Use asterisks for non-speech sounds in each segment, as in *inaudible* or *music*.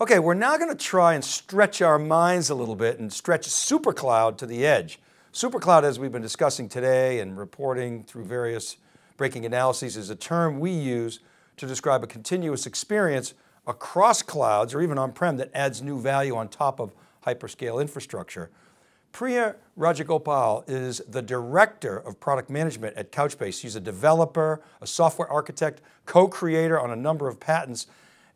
Okay, we're now going to try and stretch our minds a little bit and stretch SuperCloud to the edge. SuperCloud, as we've been discussing today and reporting through various breaking analyses is a term we use to describe a continuous experience across clouds or even on-prem that adds new value on top of hyperscale infrastructure. Priya Rajagopal is the Director of Product Management at Couchbase. She's a developer, a software architect, co-creator on a number of patents,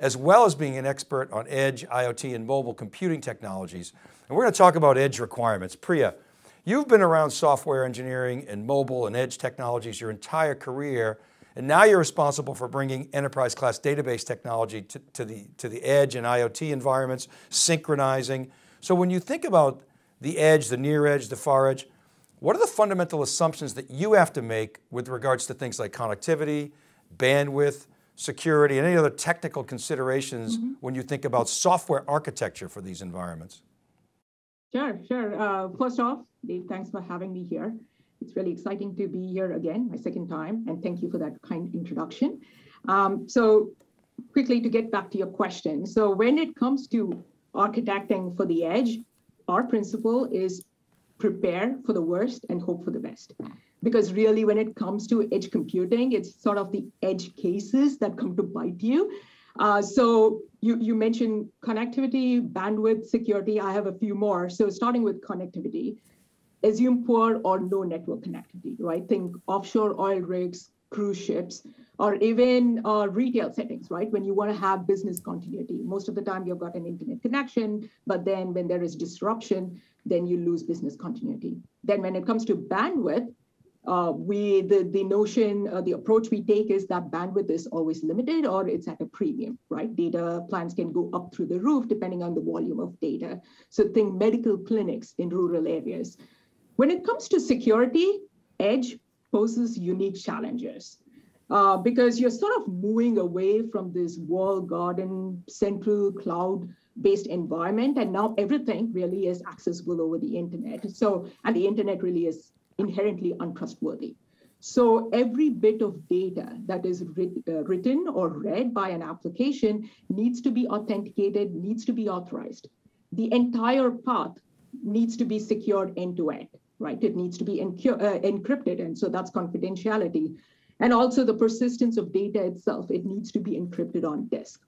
as well as being an expert on edge, IoT, and mobile computing technologies. And we're going to talk about edge requirements. Priya, you've been around software engineering and mobile and edge technologies your entire career, and now you're responsible for bringing enterprise class database technology to, to, the, to the edge and IoT environments, synchronizing. So when you think about the edge, the near edge, the far edge, what are the fundamental assumptions that you have to make with regards to things like connectivity, bandwidth, security, and any other technical considerations mm -hmm. when you think about software architecture for these environments? Sure, sure. Uh, first off, Dave, thanks for having me here. It's really exciting to be here again, my second time, and thank you for that kind introduction. Um, so quickly to get back to your question. So when it comes to architecting for the edge, our principle is prepare for the worst and hope for the best because really when it comes to edge computing, it's sort of the edge cases that come to bite you. Uh, so you, you mentioned connectivity, bandwidth, security. I have a few more. So starting with connectivity, assume poor or no network connectivity, right? Think offshore oil rigs, cruise ships, or even uh, retail settings, right? When you want to have business continuity. Most of the time you've got an internet connection, but then when there is disruption, then you lose business continuity. Then when it comes to bandwidth, uh, we the the notion uh, the approach we take is that bandwidth is always limited or it's at a premium right? Data plans can go up through the roof depending on the volume of data. So think medical clinics in rural areas. When it comes to security edge poses unique challenges uh, because you're sort of moving away from this walled garden central cloud based environment and now everything really is accessible over the internet. So and the internet really is inherently untrustworthy. So every bit of data that is writ, uh, written or read by an application needs to be authenticated, needs to be authorized. The entire path needs to be secured end to end, right? It needs to be uh, encrypted, and so that's confidentiality. And also the persistence of data itself, it needs to be encrypted on disk.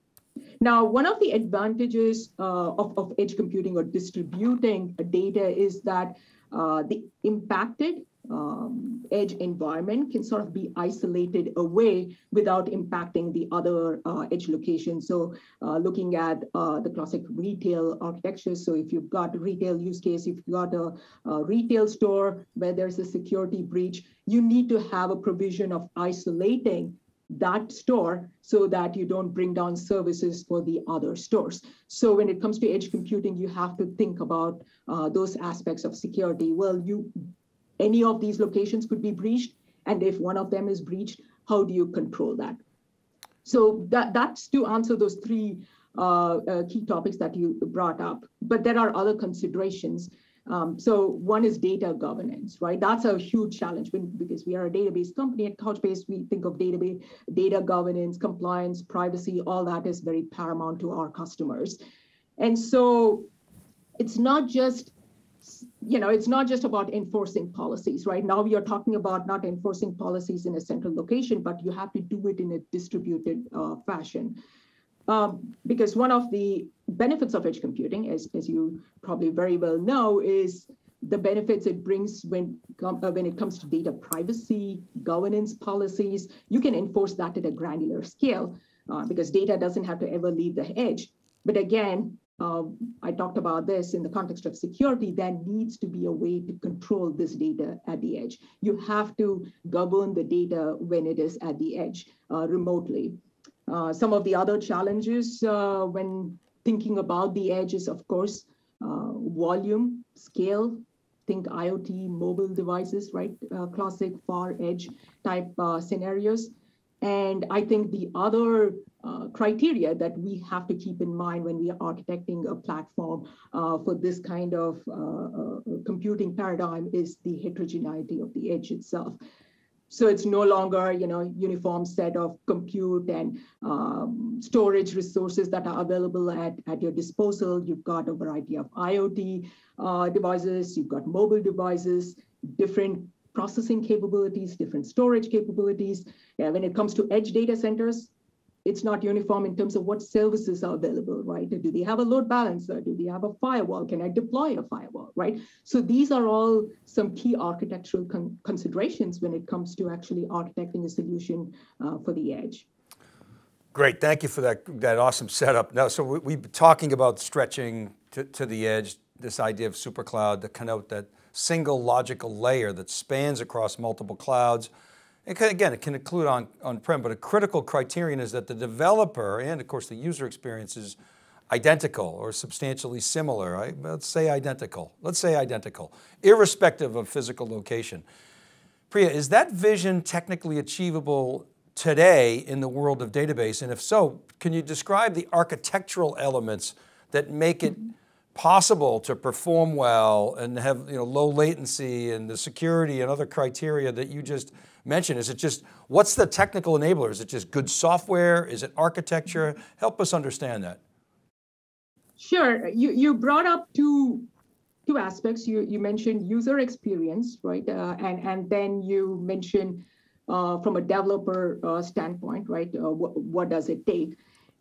Now, one of the advantages uh, of, of edge computing or distributing data is that the impacted um, edge environment can sort of be isolated away without impacting the other uh, edge locations. So uh, looking at uh, the classic retail architecture. So if you've got a retail use case, if you've got a, a, retail store where there's a security breach, you need to have a provision of isolating that store so that you don't bring down services for the other stores. So when it comes to edge computing, you have to think about uh, those aspects of security. Well, you any of these locations could be breached, and if one of them is breached, how do you control that? So that, that's to answer those three uh, uh, key topics that you brought up. But there are other considerations um, so one is data governance, right? That's a huge challenge when, because we are a database company at Couchbase. We think of database, data governance, compliance, privacy, all that is very paramount to our customers. And so it's not just you know, it's not just about enforcing policies, right? Now we are talking about not enforcing policies in a central location, but you have to do it in a distributed uh, fashion. Um, because one of the benefits of edge computing, as, as you probably very well know, is the benefits it brings when, uh, when it comes to data privacy, governance policies. You can enforce that at a granular scale uh, because data doesn't have to ever leave the edge. But again, uh, I talked about this in the context of security, there needs to be a way to control this data at the edge. You have to govern the data when it is at the edge uh, remotely. Uh, some of the other challenges uh, when thinking about the edge is, of course, uh, volume, scale, think IoT, mobile devices, right? Uh, classic far edge type uh, scenarios. And I think the other criteria that we have to keep in mind when we are architecting a platform for this kind of computing paradigm is the heterogeneity of the edge itself. So it's no longer, you know, uniform set of compute and um, storage resources that are available at, at your disposal. You've got a variety of IoT uh, devices, you've got mobile devices, different processing capabilities, different storage capabilities. Yeah, when it comes to edge data centers, it's not uniform in terms of what services are available, right? Do they have a load balancer? Do they have a firewall? Can I deploy a firewall, right? So these are all some key architectural con considerations when it comes to actually architecting a solution uh, for the edge. Great, thank you for that, that awesome setup. Now, so we, we've been talking about stretching to, to the edge, this idea of super cloud to connote that single logical layer that spans across multiple clouds, again, it can include on, on-prem, but a critical criterion is that the developer and of course the user experience is identical or substantially similar. Right? Let's say identical. Let's say identical, irrespective of physical location. Priya, is that vision technically achievable today in the world of database? And if so, can you describe the architectural elements that make it possible to perform well and have you know, low latency and the security and other criteria that you just mentioned? Is it just, what's the technical enabler? Is it just good software? Is it architecture? Help us understand that. Sure, you, you brought up two, two aspects. You, you mentioned user experience, right? Uh, and, and then you mentioned uh, from a developer uh, standpoint, right? Uh, what, what does it take?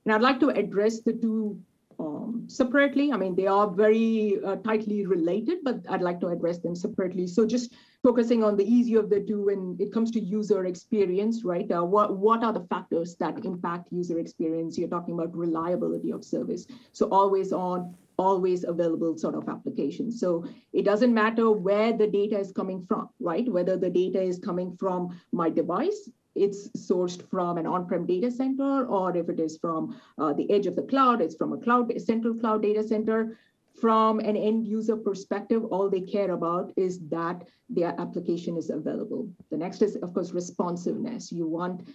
And I'd like to address the two um, separately. I mean, they are very uh, tightly related, but I'd like to address them separately. So just focusing on the easy of the two when it comes to user experience, right? Uh, what, what are the factors that impact user experience? You're talking about reliability of service. So always on, always available sort of application. So it doesn't matter where the data is coming from, right? Whether the data is coming from my device it's sourced from an on-prem data center, or if it is from uh, the edge of the cloud, it's from a cloud, central cloud data center. From an end user perspective, all they care about is that their application is available. The next is, of course, responsiveness. You want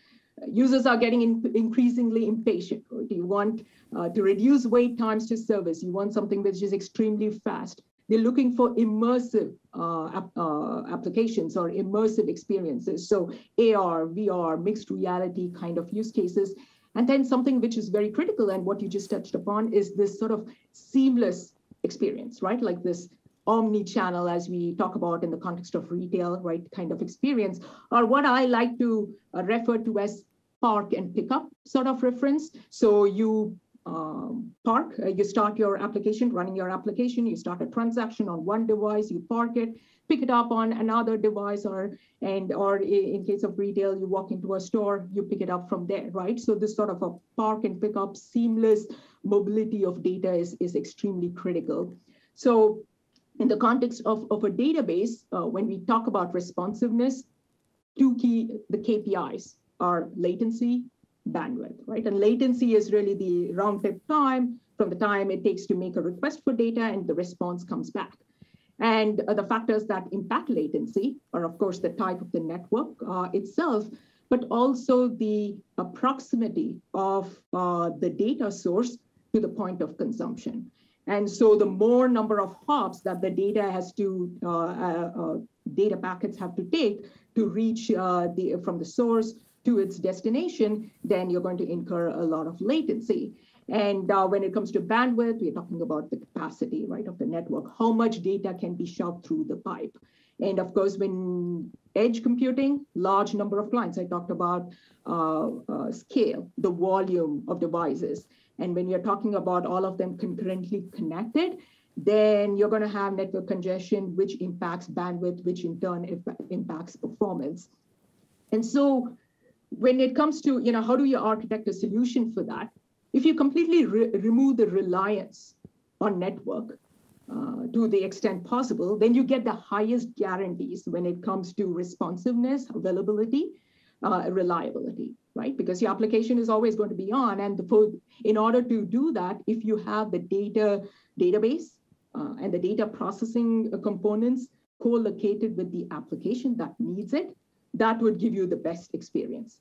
users are getting in, increasingly impatient. Right? You want uh, to reduce wait times to service. You want something which is extremely fast. They're looking for immersive uh, uh, applications or immersive experiences. So AR, VR, mixed reality kind of use cases. And then something which is very critical and what you just touched upon is this sort of seamless experience, right? Like this omni-channel as we talk about in the context of retail, right, kind of experience, or what I like to uh, refer to as park and pickup sort of reference. So you um, park, uh, you start your application, running your application, you start a transaction on one device, you park it, pick it up on another device, or and or in case of retail, you walk into a store, you pick it up from there, right? So this sort of a park and pick up seamless mobility of data is, is extremely critical. So in the context of, of a database, uh, when we talk about responsiveness, two key, the KPIs are latency bandwidth, right? And latency is really the round trip time from the time it takes to make a request for data and the response comes back. And uh, the factors that impact latency are, of course, the type of the network uh, itself, but also the uh, proximity of uh, the data source to the point of consumption. And so the more number of hops that the data has to, uh, uh, data packets have to take to reach the from the source to its destination, then you're going to incur a lot of latency. And uh, when it comes to bandwidth, we're talking about the capacity, right, of the network. How much data can be shoved through the pipe? And of course, when edge computing, large number of clients, I talked about uh, uh, scale, the volume of devices. And when you're talking about all of them concurrently connected, then you're going to have network congestion, which impacts bandwidth, which in turn impacts performance. And so when it comes to, you know, how do you architect a solution for that? If you completely re remove the reliance on network uh, to the extent possible, then you get the highest guarantees when it comes to responsiveness, availability, uh, reliability, right? Because your application is always going to be on. And the, in order to do that, if you have the data database uh, and the data processing components co-located with the application that needs it, that would give you the best experience.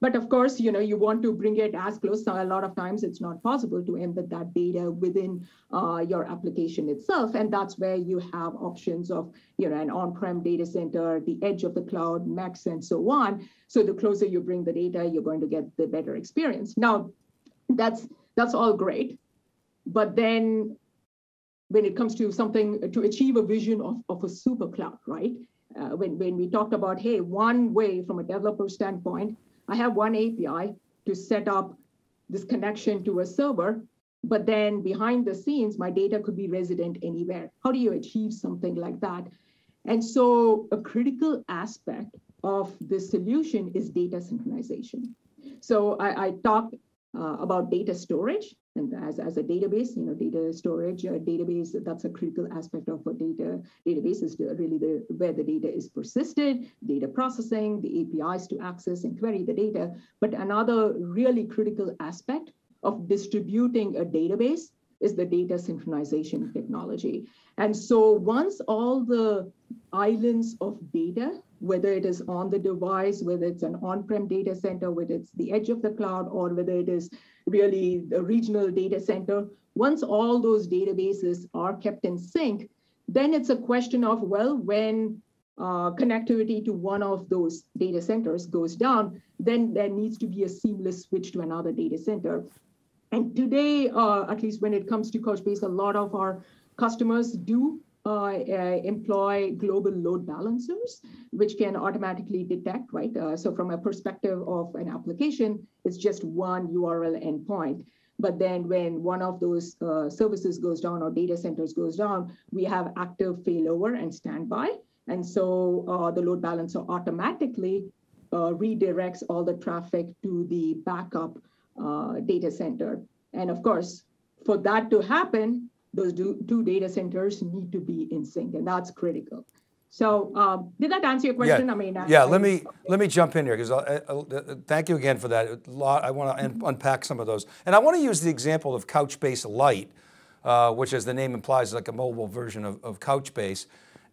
but of course, you know, you want to bring it as close. So a lot of times it's not possible to embed that data within uh, your application itself. And that's where you have options of, you know, an on-prem data center, the edge of the cloud, max, and so on. So the closer you bring the data, you're going to get the better experience. Now, that's that's all great. But then when it comes to something to achieve a vision of, of a super cloud, right? Uh, when, when we talked about, hey, one way from a developer standpoint I have one API to set up this connection to a server, but then behind the scenes, my data could be resident anywhere. How do you achieve something like that? And so a critical aspect of this solution is data synchronization. So I, I talked uh, about data storage and as, as a database, you know, data storage, uh, database, that's a critical aspect of a data database is really the where the data is persisted, data processing, the APIs to access and query the data. But another really critical aspect of distributing a database is the data synchronization technology. And so once all the islands of data, whether it is on the device, whether it's an on-prem data center, whether it's the edge of the cloud, or whether it is really the regional data center, once all those databases are kept in sync, then it's a question of, well, when uh, connectivity to one of those data centers goes down, then there needs to be a seamless switch to another data center. And today, uh, at least when it comes to Couchbase, a lot of our customers do employ global load balancers, which can automatically detect, right? Uh, so from a perspective of an application, it's just one URL endpoint. But then when one of those uh, services goes down or data centers goes down, we have active failover and standby. And so uh, the load balancer automatically uh, redirects all the traffic to the backup data center. And of course, for that to happen, those two data centers need to be in sync, and that's critical. So um, did that answer your question? Yeah, I mean, yeah. I, let me let me jump in here because uh, thank you again for that. lot, I want to un unpack some of those, and I want to use the example of Couchbase Lite, uh, which, as the name implies, is like a mobile version of, of Couchbase,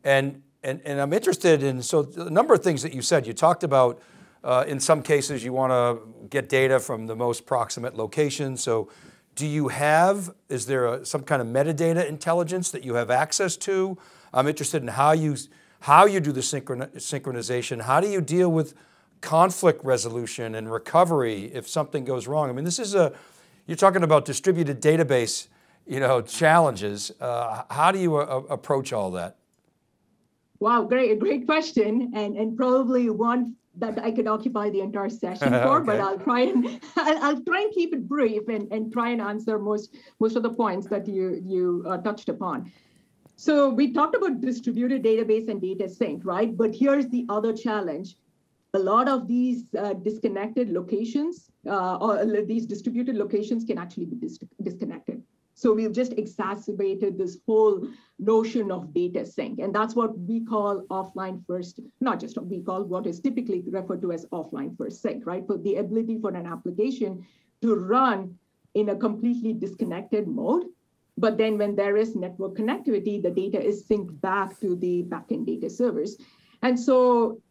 and and and I'm interested in so a number of things that you said. You talked about. Uh, in some cases, you want to get data from the most proximate location. So do you have, is there a, some kind of metadata intelligence that you have access to? I'm interested in how you, how you do the synchron synchronization. How do you deal with conflict resolution and recovery if something goes wrong? I mean, this is a, you're talking about distributed database you know, challenges. Uh, how do you uh, approach all that? Wow, great, great question, and and probably one that I could occupy the entire session *laughs* for, okay. but I'll try and *laughs* I'll, I'll, try and keep it brief and, and try and answer most most of the points that you you uh, touched upon. So we talked about distributed database and data sync, right? But here's the other challenge. A lot of these uh, disconnected locations uh, or these distributed locations can actually be dis disconnected. So we've just exacerbated this whole notion of data sync. And that's what we call offline first, not just we call what is typically referred to as offline first sync, right? But the ability for an application to run in a completely disconnected mode. But then when there is network connectivity, the data is synced back to the backend data servers. And so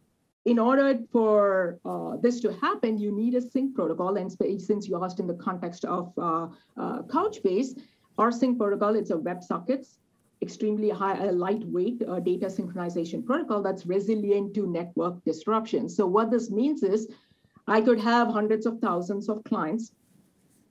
in order for uh, this to happen, you need a sync protocol. And since you asked in the context of uh, uh, Couchbase, our sync protocol, it's a WebSockets, extremely high, uh, lightweight uh, data synchronization protocol that's resilient to network disruption. So what this means is I could have hundreds of thousands of clients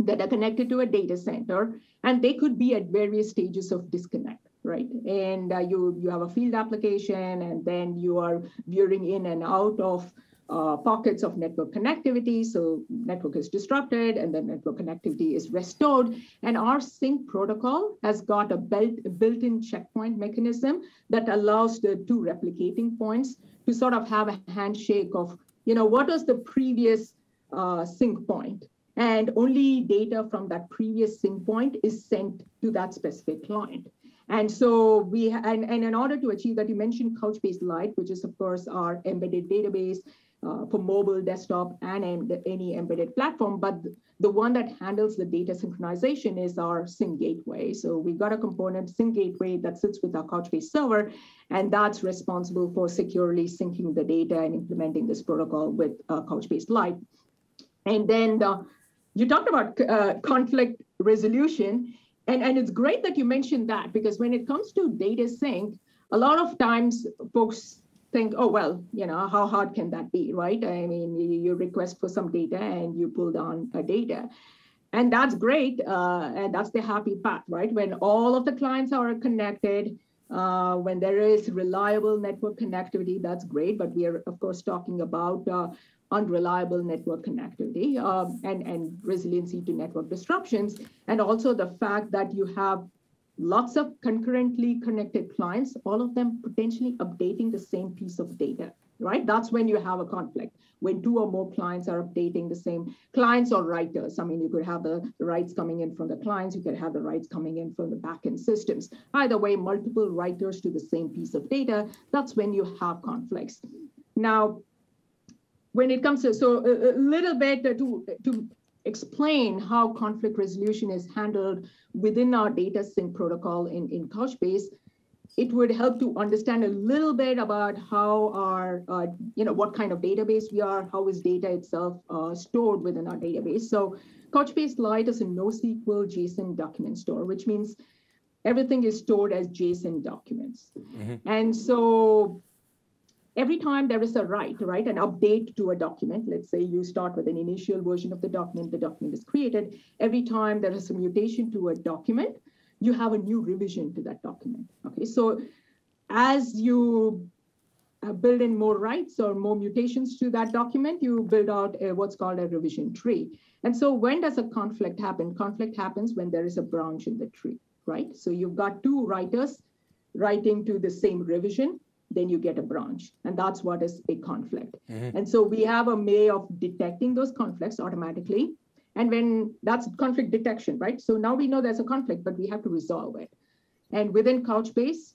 that are connected to a data center, and they could be at various stages of disconnect right? And uh, you, you have a field application, and then you are veering in and out of uh, pockets of network connectivity. So network is disrupted and then network connectivity is restored. And our sync protocol has got a built-in checkpoint mechanism that allows the two replicating points to sort of have a handshake of, you know, what was the previous uh, sync point? And only data from that previous sync point is sent to that specific client. And so we, and, and in order to achieve that, you mentioned Couchbase Lite, which is of course our embedded database uh, for mobile, desktop, and any embedded platform. But the one that handles the data synchronization is our Sync Gateway. So we've got a component, Sync Gateway, that sits with our Couchbase server, and that's responsible for securely syncing the data and implementing this protocol with uh, Couchbase Lite. And then the, you talked about uh, conflict resolution, and, and it's great that you mentioned that because when it comes to data sync, a lot of times folks think, oh, well, you know, how hard can that be, right? I mean, you, request for some data and you pull down a data. And that's great. Uh, and that's the happy path, right? When all of the clients are connected, uh, when there is reliable network connectivity, that's great. But we are, of course, talking about uh, unreliable network connectivity um, and, and resiliency to network disruptions. And also the fact that you have lots of concurrently connected clients, all of them potentially updating the same piece of data, right? That's when you have a conflict. When two or more clients are updating the same clients or writers. I mean, you could have the, the writes coming in from the clients, you could have the writes coming in from the backend systems. Either way, multiple writers to the same piece of data, that's when you have conflicts. Now, when it comes to, so a, a little bit to, to explain how conflict resolution is handled within our data sync protocol in, in Couchbase, it would help to understand a little bit about how our, uh, you know, what kind of database we are, how is data itself uh, stored within our database. So Couchbase Lite is a NoSQL JSON document store, which means everything is stored as JSON documents. Mm-hmm. And so every time there is a write, right, an update to a document, let's say you start with an initial version of the document, the document is created. Every time there is a mutation to a document, you have a new revision to that document. Okay, so as you uh, build in more writes or more mutations to that document, you build out a, what's called a revision tree. And so when does a conflict happen? Conflict happens when there is a branch in the tree, right? So you've got two writers writing to the same revision then you get a branch. And that's what is a conflict. Mm-hmm. And so we have a way of detecting those conflicts automatically. And when that's conflict detection, right? So now we know there's a conflict, but we have to resolve it. And within Couchbase,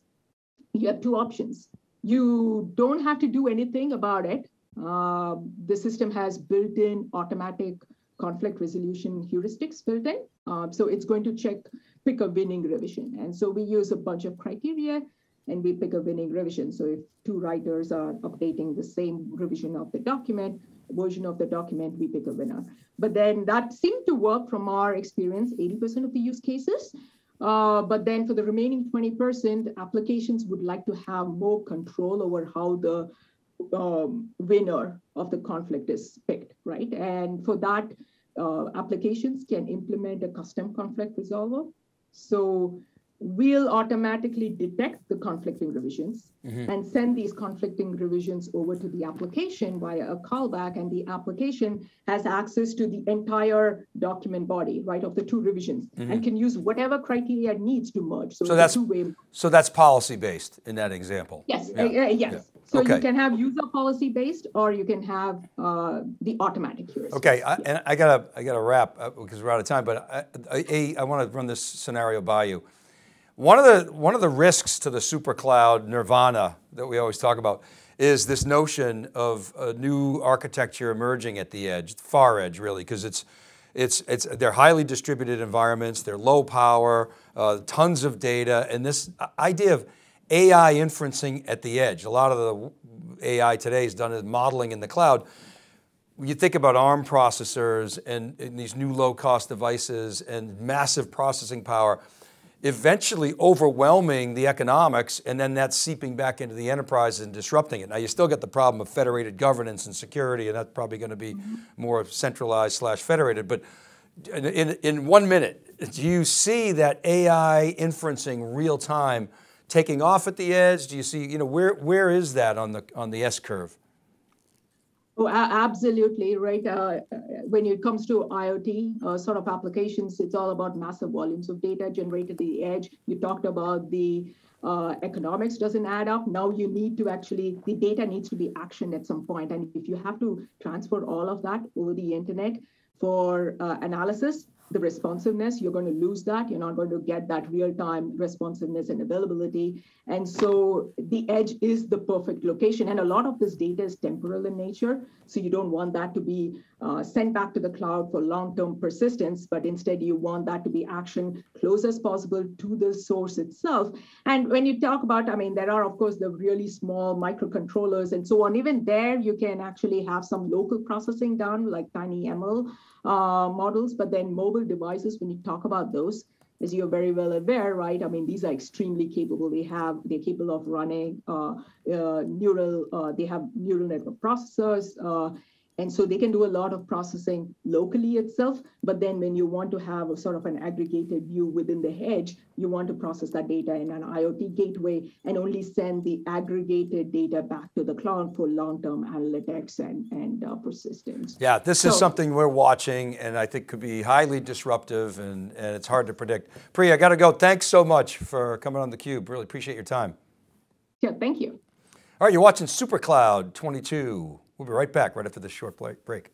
you have two options. You don't have to do anything about it. Uh, the system has built in automatic conflict resolution heuristics built in. Uh, so it's going to check, pick a winning revision. And so we use a bunch of criteria and we pick a winning revision. So if two writers are updating the same revision of the document, version of the document, we pick a winner. But then that seemed to work from our experience, 80% of the use cases. Uh, but then for the remaining 20%, applications would like to have more control over how the um, winner of the conflict is picked, right? And for that, uh, applications can implement a custom conflict resolver. So will automatically detect the conflicting revisions mm-hmm. and send these conflicting revisions over to the application via a callback and the application has access to the entire document body right of the two revisions mm-hmm. and can use whatever criteria it needs to merge so, so that's two-way so that's policy based in that example yes yeah. uh, uh, yes yeah. So okay. you can have user policy based, or you can have uh, the automatic heuristic. Okay, I, and I gotta I gotta wrap because we're out of time. But I, I, I want to run this scenario by you. One of the, one of the risks to the super cloud nirvana that we always talk about is this notion of a new architecture emerging at the edge, far edge really, because it's, it's, it's, they're highly distributed environments, they're low power, uh, tons of data, and this idea of AI inferencing at the edge. A lot of the AI today is done as modeling in the cloud. When you think about ARM processors and, and these new low cost devices and massive processing power, eventually overwhelming the economics and then that's seeping back into the enterprise and disrupting it. Now you still get the problem of federated governance and security and that's probably going to be mm-hmm. more centralized slash federated, but in, in, in one minute, do you see that AI inferencing real time taking off at the edge? Do you see, you know, where, where is that on the, on the S curve? Oh, absolutely, right. Uh, when it comes to IoT uh, sort of applications, it's all about massive volumes of data generated at the edge. You talked about the uh, economics doesn't add up. Now you need to actually, the data needs to be actioned at some point. And if you have to transfer all of that over the internet, for uh, analysis the responsiveness, you're going to lose that. You're not going to get that real-time responsiveness and availability. And so the edge is the perfect location. And a lot of this data is temporal in nature. So you don't want that to be uh, sent back to the cloud for long-term persistence, but instead you want that to be action close as possible to the source itself. And when you talk about, I mean, there are, of course, the really small microcontrollers and so on. Even there, you can actually have some local processing done, like TinyML uh, models, but then mobile devices, when you talk about those, as you're very well aware, right? I mean, these are extremely capable. They have, they're capable of running uh, uh, neural, uh, they have neural network processors, uh, and so they can do a lot of processing locally itself, but then when you want to have a sort of an aggregated view within the edge, you want to process that data in an IoT gateway and only send the aggregated data back to the cloud for long-term analytics and, and uh, persistence. Yeah, this so, is something we're watching and I think could be highly disruptive and, and it's hard to predict. Priya, I got to go. Thanks so much for coming on theCUBE. Really appreciate your time. Yeah, thank you. All right, you're watching SuperCloud 22. We'll be right back right after this short break.